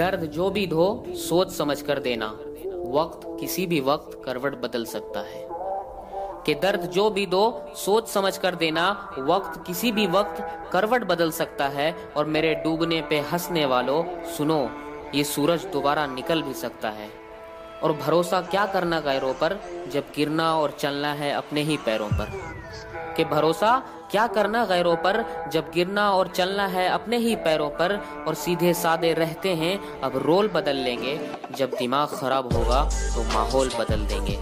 दर्द जो भी धो, सोच समझ कर देना। वक्त, किसी भी वक्त करवट बदल सकता है। कि दर्द जो भी दो सोच समझ कर देना, वक्त, किसी भी वक्त करवट बदल सकता है और मेरे डूबने पे हंसने वालों, सुनो, ये सूरज दोबारा निकल भी सकता है। और भरोसा क्या करना गैरों पर, जब गिरना और चलना है अपने ही पैरों पर? कि भरोसा क्या करना गैरों पर, जब गिरना और चलना है अपने ही पैरों पर और सीधे सादे रहते हैं, अब रोल बदल लेंगे। जब दिमाग खराब होगा तो माहौल बदल देंगे।